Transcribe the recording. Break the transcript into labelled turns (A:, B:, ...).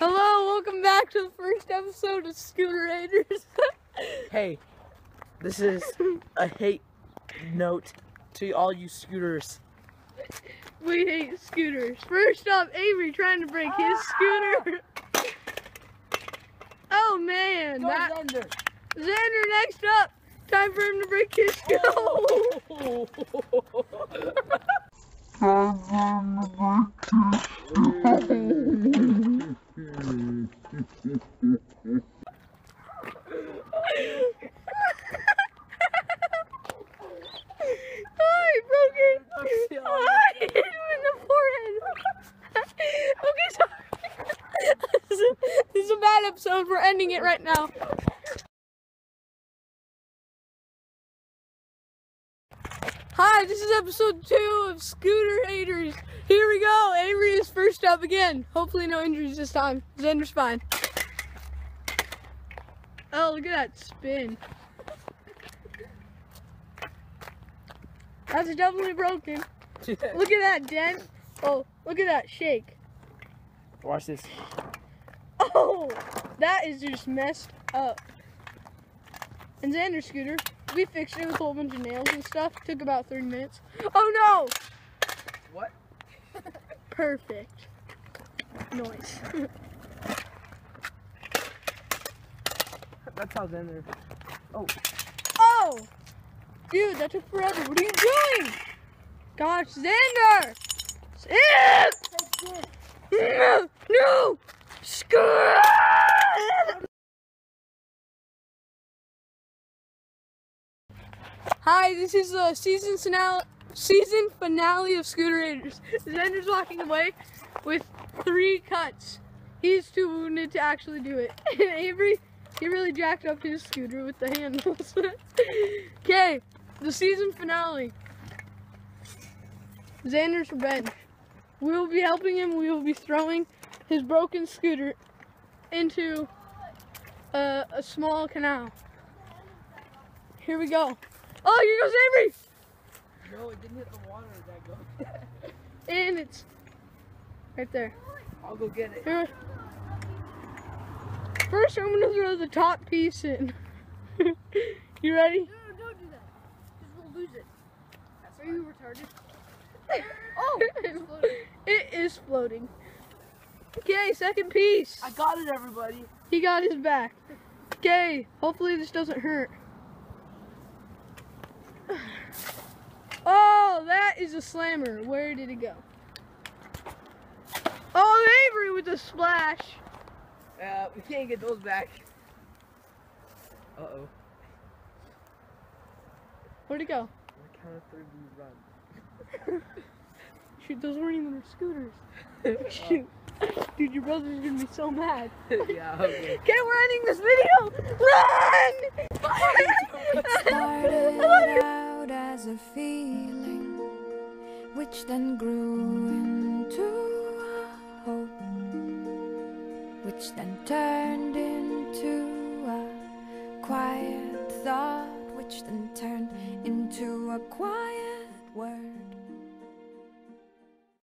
A: Hello, welcome back to the first episode of Scooter Haterz.
B: Hey, this is a hate note to all you scooters.
A: we hate scooters. First up, Avery trying to break his ah! scooter. oh man, that
B: Xander.
A: Xander next up. Time for him to break his oh! scooter. Um, Oh, he broke it. Oh, I hit him in the forehead. okay, sorry. this, is, this is a bad episode. We're ending it right now. Hi, this is episode two of Scooter Haterz. Here we go. Avery is first up again. Hopefully, no injuries this time. Xander's fine. Oh, look at that spin. That's definitely broken. Look at that dent. Oh, look at that shake.
B: Watch this.
A: Oh, that is just messed up. And Xander's scooter, we fixed it with a whole bunch of nails and stuff. Took about 30 minutes. Oh no!
B: What?
A: Perfect. Noise.
B: That's how Xander. Oh,
A: Oh! Dude, that took forever. What are you doing? Gosh, Xander! Xander! No! No! Screw! Hi, this is the season finale, season finale of Scooter Haterz. Xander's walking away with three cuts. He's too wounded to actually do it. And Avery, he really jacked up his scooter with the handles. Okay, the season finale. Xander's revenge. We will be helping him. We will be throwing his broken scooter into a, a small canal. Here we go. Oh, here goes Avery!
B: no, it didn't hit the water that go.
A: And it's right there.
B: I'll go get it.
A: Here. First, I'm gonna throw the top piece in. you ready?
C: No, no, don't do that. Because we'll lose it. That's Are you retarded? Oh, it's floating.
A: it is floating. Okay, second piece.
B: I got it, everybody.
A: He got his back. Okay, hopefully this doesn't hurt. Oh, that is a slammer. Where did it go? Oh, Avery with the splash.
B: Uh, we can't get those back. Uh oh.
A: Where'd it go?
B: On the count of three, we run.
A: Shoot, those weren't even our scooters. Shoot. Dude, your brother's gonna be so mad.
B: yeah, okay.
A: Okay, we're ending this video. Run!
D: A feeling, which then grew into a hope, which then turned into a quiet thought, which then turned into a quiet word.